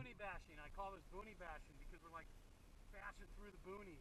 Boonie bashing. I call this boonie bashing because we're like bashing through the boonies.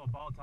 Feel a ball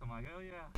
I'm like, oh yeah.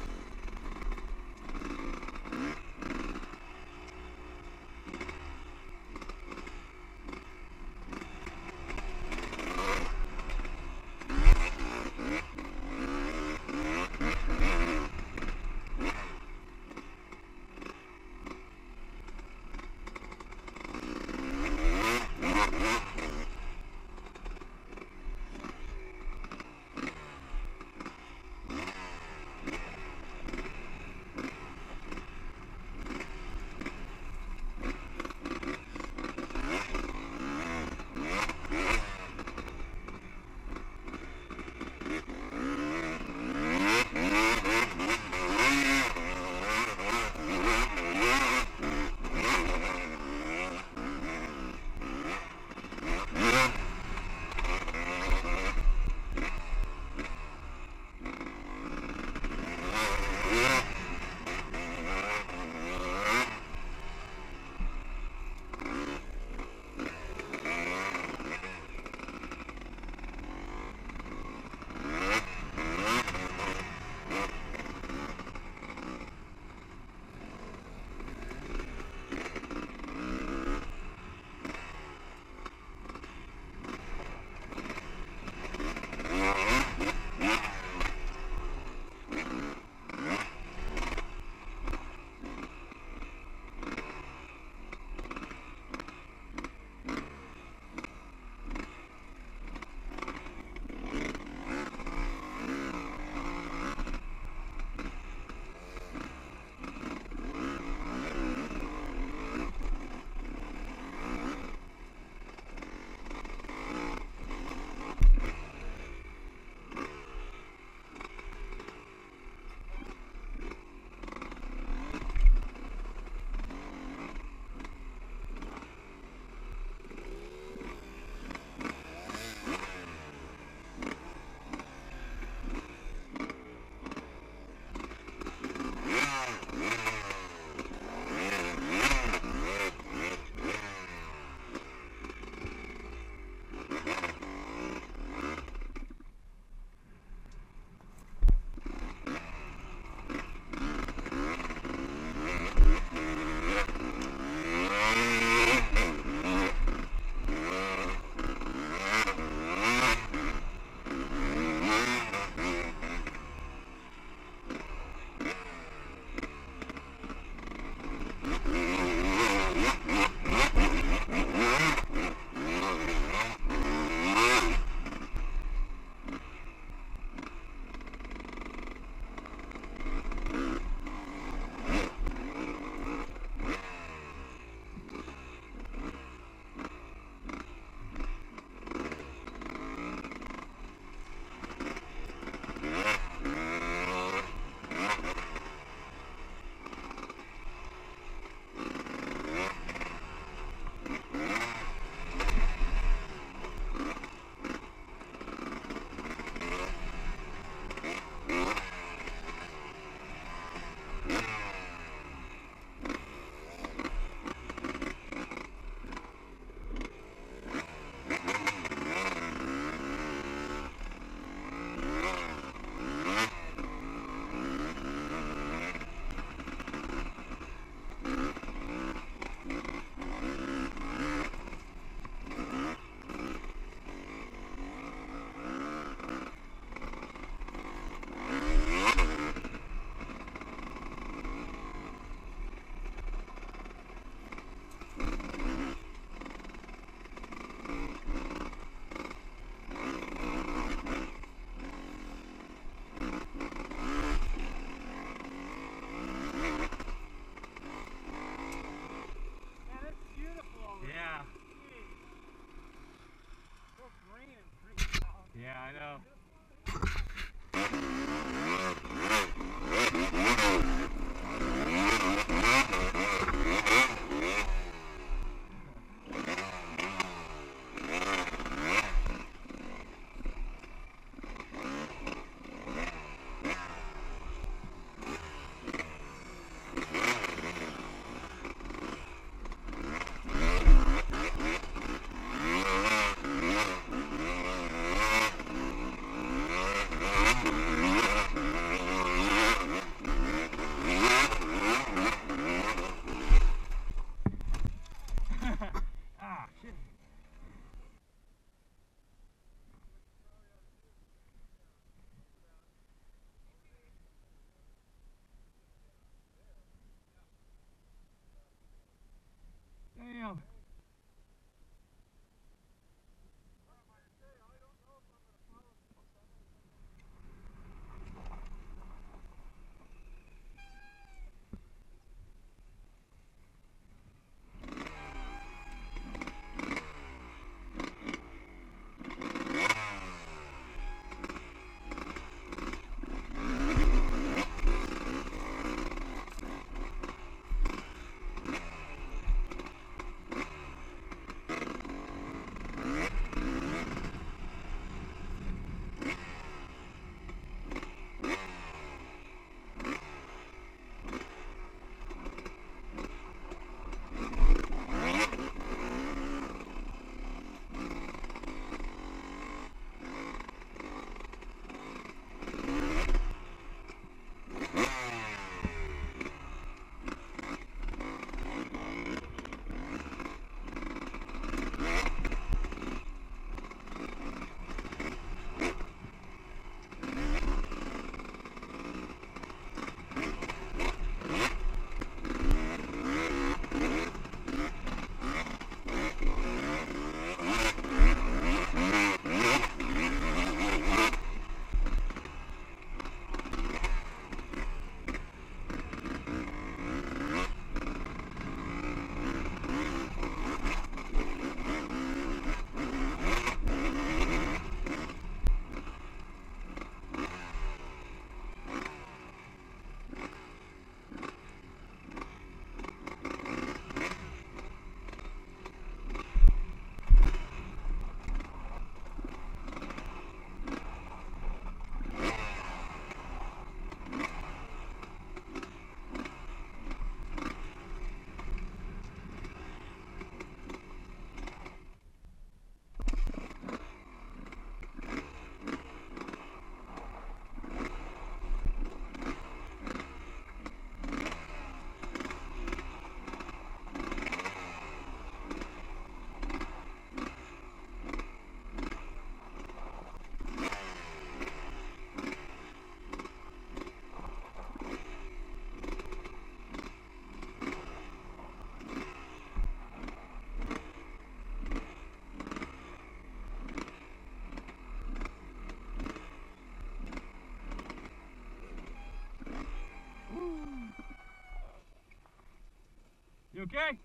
Okay?